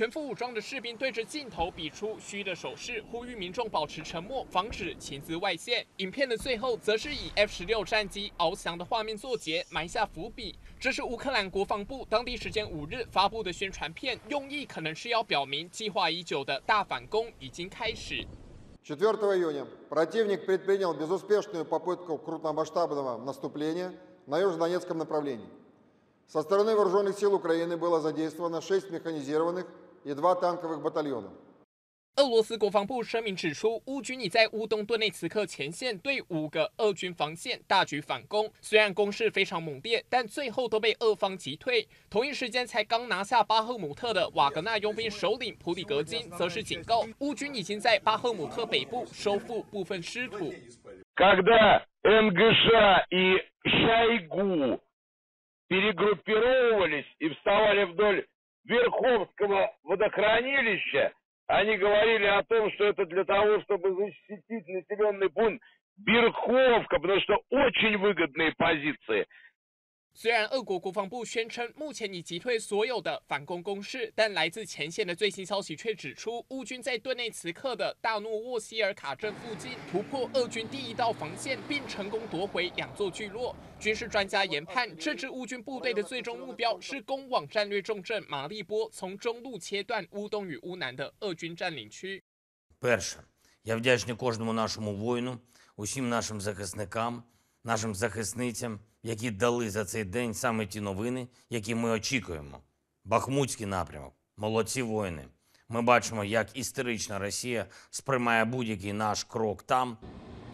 全副武装的士兵对着镜头比出虚的手势，呼吁民众保持沉默，防止情资外泄。影片的最后，则是以 F 十六战机翱翔的画面作结，埋下伏笔。这是乌克兰国防部当地时间五日发布的宣传片，用意可能是要表明计划已久的大反攻已经开始。4 июня противник предпринял безуспешную попытку крупномасштабного наступления на южнодонецком направлении. Со стороны вооруженных сил Украины было задействовано 6 механизированных и 2 танковых батальона. 俄罗斯国防部声明指出，乌军已在乌东顿内茨克前线对五个俄军防线大举反攻，虽然攻势非常猛烈，但最后都被俄方击退。同一时间，才刚拿下巴赫姆特的瓦格纳佣兵首领普里格金，则是警告乌军已经在巴赫姆特北部收复部分失土。Когда НГШ и Шойгу перегруппировались и вставали вдоль Верховского водохранилища. Они говорили о том, что это для того, чтобы защитить населенный пункт Берховка, потому что очень выгодные позиции. 虽然俄国国防部宣称目前已击退所有的反攻攻势，但来自前线的最新消息却指出，乌军在顿内茨克的大诺沃希尔卡镇附近突破俄军第一道防线，并成功夺回两座聚落。军事专家研判，这支乌军部队的最终目标是攻往战略重镇马利波，从中路切断乌东与乌南的俄军占领区。Перше, я вдячний кожному нашому воїну, усім нашим захисникам, Нашим захисницям. які дали за цей день саме ті новини, які ми очікуємо. Бахмутський напрямок, молодці воїни. Ми бачимо, як істерична Росія сприймає будь-який наш крок там.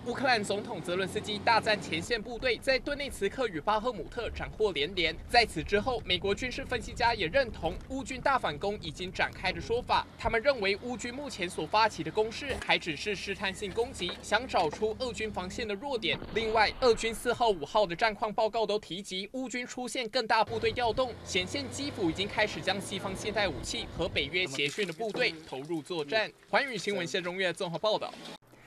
乌克兰总统泽伦斯基大战前线部队在顿内茨克与巴赫姆特斩获连连。在此之后，美国军事分析家也认同乌军大反攻已经展开的说法。他们认为乌军目前所发起的攻势还只是试探性攻击，想找出俄军防线的弱点。另外，俄军四号、五号的战况报告都提及乌军出现更大部队调动，显现基辅已经开始将西方现代武器和北约协训的部队投入作战。环宇新闻谢中月综合报道。